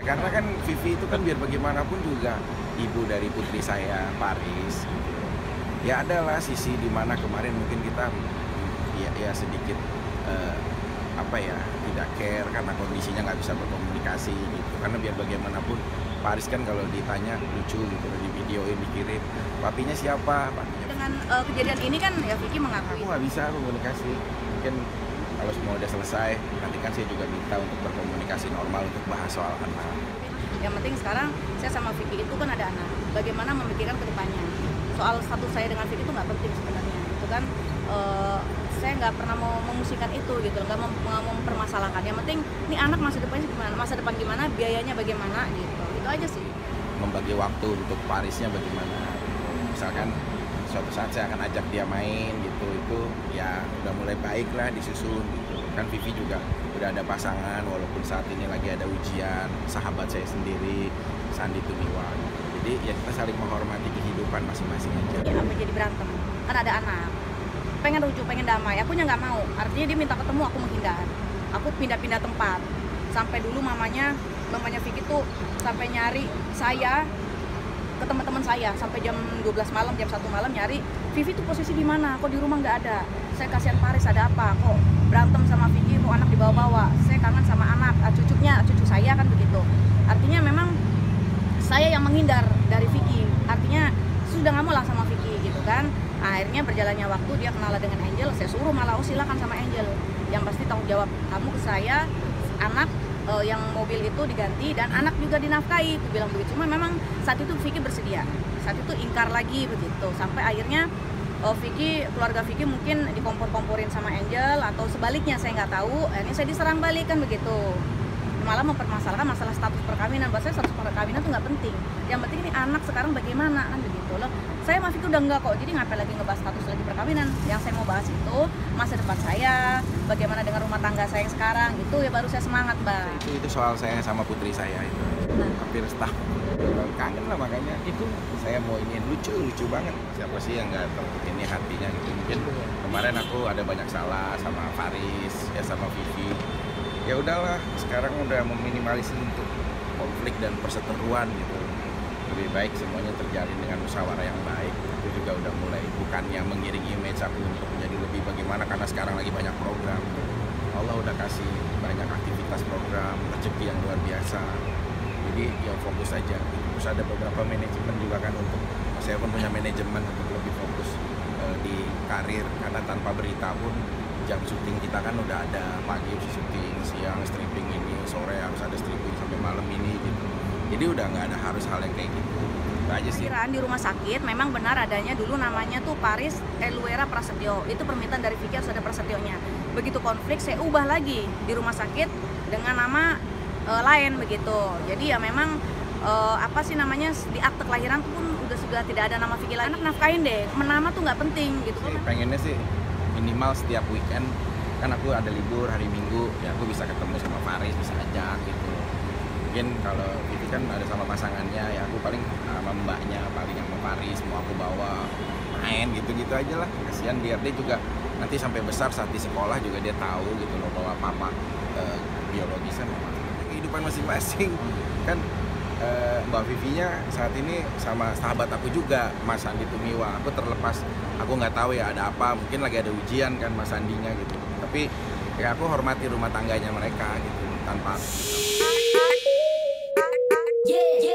Karena kan Vivi itu kan biar bagaimanapun juga ibu dari putri saya, Paris. Gitu. Ya adalah sisi di mana kemarin mungkin kita ya, ya sedikit eh, apa ya tidak care karena kondisinya nggak bisa berkomunikasi gitu. Karena biar bagaimanapun Paris kan kalau ditanya lucu gitu di videoin dikirim papinya siapa papinya Dengan eh, kejadian ini kan ya Vicky mengakui aku nggak bisa komunikasi mungkin kalau semua udah selesai nanti kan saya juga minta untuk berkomunikasi normal untuk bahas soal anak. Yang penting sekarang saya sama Vicky itu kan ada anak. Bagaimana memikirkan ke depannya? Soal status saya dengan Vicky itu nggak penting sebenarnya itu kan? Eh, saya nggak pernah mau memusingkan itu gitu. Nggak mau mempermasalahkan. Yang penting ini anak masa depannya gimana? Masa depan gimana? Biayanya bagaimana? Gitu. Itu aja sih. Membagi waktu untuk Parisnya bagaimana? Misalkan suatu saat saya akan ajak dia main gitu. Itu ya udah mulai baik lah disusun gitu. Kan Vivi juga udah ada pasangan walaupun saat ini lagi ada ujian sahabat saya sendiri Sandi Tumiwa jadi ya kita saling menghormati kehidupan masing-masing aja. Ya apa jadi berantem. Kan ada anak. Pengen rujuk pengen damai. Aku nya nggak mau. Artinya dia minta ketemu aku menghindar. Aku pindah-pindah tempat. Sampai dulu mamanya mamanya Vicky tuh sampai nyari saya ke teman-teman saya sampai jam 12 malam jam 1 malam nyari Vivi tuh posisi di mana? Kok di rumah nggak ada? Saya kasihan Paris ada apa? Kok berantem sama Vicky kok anak dibawa-bawa? Saya kangen sama anak ah, cucunya cucu saya kan begitu. Artinya memang saya yang menghindar dari Vicky. Artinya sudah nggak mau lah sama Vicky gitu kan. Akhirnya berjalannya waktu dia kenal dengan Angel saya suruh malah oh silakan sama Angel. Yang pasti tanggung jawab kamu ke saya anak eh, yang mobil itu diganti dan anak juga dinafkahi aku bilang begitu. Cuma memang saat itu Vicky bersedia. Saat itu ingkar lagi begitu. Sampai akhirnya oh, Vicky keluarga Vicky mungkin dikompor-komporin sama Angel atau sebaliknya saya nggak tahu. Akhirnya saya diserang balik kan begitu. Malah mempermasalahkan masalah status perkawinan. Buat saya status perkawinan itu nggak penting. Yang penting ini anak sekarang bagaimana kan begitu loh saya masih udah enggak kok jadi ngapain lagi ngebahas status lagi perkawinan? Yang saya mau bahas itu masa depan saya bagaimana dengan rumah tangga saya yang sekarang itu ya baru saya semangat mbak. Itu itu soal saya sama putri saya itu. Hampir setahun. Kangen lah makanya. Itu saya mau ini lucu lucu banget. Siapa sih yang nggak ini hatinya gitu? Mungkin kemarin aku ada banyak salah sama Faris ya sama Vivi. Ya udahlah sekarang udah meminimalisir untuk konflik dan perseteruan gitu lebih baik semuanya terjalin dengan musyawarah yang baik. Itu juga udah mulai bukannya mengiring image aku untuk menjadi lebih bagaimana karena sekarang lagi banyak program. Allah udah kasih banyak aktivitas program rezeki yang luar biasa. Jadi ya fokus aja. Terus ada beberapa manajemen juga kan untuk saya pun punya manajemen untuk lebih fokus eh, di karir. Karena tanpa berita pun jam syuting kita kan udah ada pagi syuting siang stripping ini sore harus ada stripping sampai malam ini gitu jadi udah nggak ada harus hal yang kayak gitu itu aja sih Kiraan di rumah sakit memang benar adanya dulu namanya tuh Paris Eluera Prasetyo. Itu permintaan dari Vicky harus ada Prasetyonya. Begitu konflik saya ubah lagi di rumah sakit dengan nama eh, lain begitu. Jadi ya memang eh, apa sih namanya di akte kelahiran pun udah sudah tidak ada nama Vicky lagi. Anak nafkain deh. Nama tuh nggak penting gitu. Sih, pengennya sih minimal setiap weekend kan aku ada libur hari minggu ya aku bisa ketemu sama Faris bisa ajak gitu mungkin kalau itu kan ada sama pasangannya ya aku paling sama mbaknya paling sama Faris mau aku bawa main gitu-gitu aja lah. Kasihan biar dia juga nanti sampai besar saat di sekolah juga dia tahu gitu loh bahwa papa eh, biologisnya memang kehidupan masing-masing. Kan eh, Mbak Vivinya saat ini sama sahabat aku juga Mas Andi Tumiwa. Aku terlepas aku nggak tahu ya ada apa mungkin lagi ada ujian kan Mas Andinya gitu. Tapi ya aku hormati rumah tangganya mereka gitu tanpa yeah.